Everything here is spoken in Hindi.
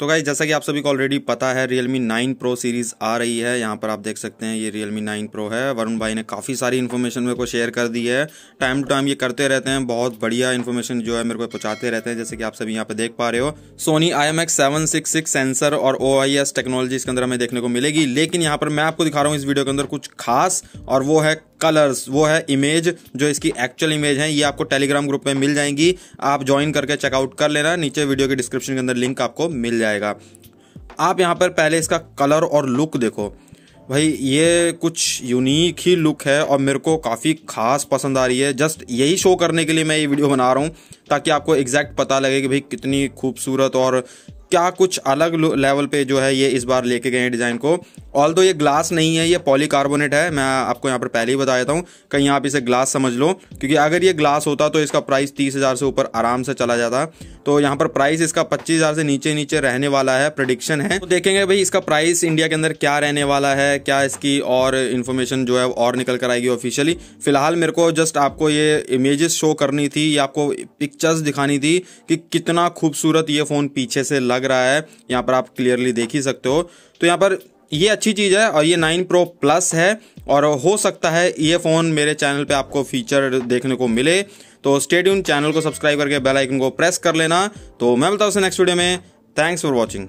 तो गाइज़ जैसा कि आप सभी को ऑलरेडी पता है, Realme 9 Pro सीरीज़ आ रही है। यहाँ पर आप देख सकते हैं, ये Realme 9 Pro है। वरुण भाई ने काफ़ी सारी इन्फॉर्मेशन मेरे को शेयर कर दी है। टाइम टू टाइम ये करते रहते हैं। बहुत बढ़िया इन्फॉर्मेशन जो है मेरे को पहुंचाते रहते हैं, जैसे कि आप सभी यहाँ पे देख पा रहे हो। सोनी आई एम सेंसर और OIS टेक्नोलॉजी इसके अंदर हमें देखने को मिलेगी। लेकिन यहाँ पर मैं आपको दिखा रहा हूँ इस वीडियो के अंदर कुछ खास और वो है कलर्स वो है इमेज जो इसकी एक्चुअल इमेज है, ये आपको टेलीग्राम ग्रुप में मिल जाएँगी। आप ज्वाइन करके चेकआउट कर लेना। नीचे वीडियो के डिस्क्रिप्शन के अंदर लिंक आपको मिल जाएगा। आप यहाँ पर पहले इसका कलर और लुक देखो। भाई, ये कुछ यूनिक ही लुक है और मेरे को काफ़ी खास पसंद आ रही है। जस्ट यही शो करने के लिए मैं ये वीडियो बना रहा हूँ, ताकि आपको एग्जैक्ट पता लगे कि भाई कितनी खूबसूरत और क्या कुछ अलग लेवल पे जो है ये इस बार लेके गए हैं डिज़ाइन को। ऑल तो ये ग्लास नहीं है, ये पॉलीकार्बोनेट है, मैं आपको यहाँ पर पहले ही बता देता हूँ, कहीं आप इसे ग्लास समझ लो, क्योंकि अगर ये ग्लास होता तो इसका प्राइस तीस हज़ार से ऊपर आराम से चला जाता। तो यहाँ पर प्राइस इसका पच्चीस हज़ार से नीचे नीचे रहने वाला है प्रडिक्शन है। तो देखेंगे भाई इसका प्राइस इंडिया के अंदर क्या रहने वाला है, क्या इसकी और इन्फॉर्मेशन जो है और निकल कर आएगी ऑफिशियली फ़िलहाल मेरे को जस्ट आपको ये इमेजेस शो करनी थी, या आपको पिक्चर्स दिखानी थी कि कितना खूबसूरत ये फ़ोन पीछे से लग रहा है। यहाँ पर आप क्लियरली देख ही सकते हो। तो यहाँ पर ये अच्छी चीज़ है और ये नाइन प्रो प्लस है और हो सकता है ये फ़ोन मेरे चैनल पे आपको फीचर देखने को मिले। तो स्टेडियम चैनल को सब्सक्राइब करके बेल आइकन को प्रेस कर लेना। तो मैं मिलता हूँ नेक्स्ट वीडियो में। Thanks for watching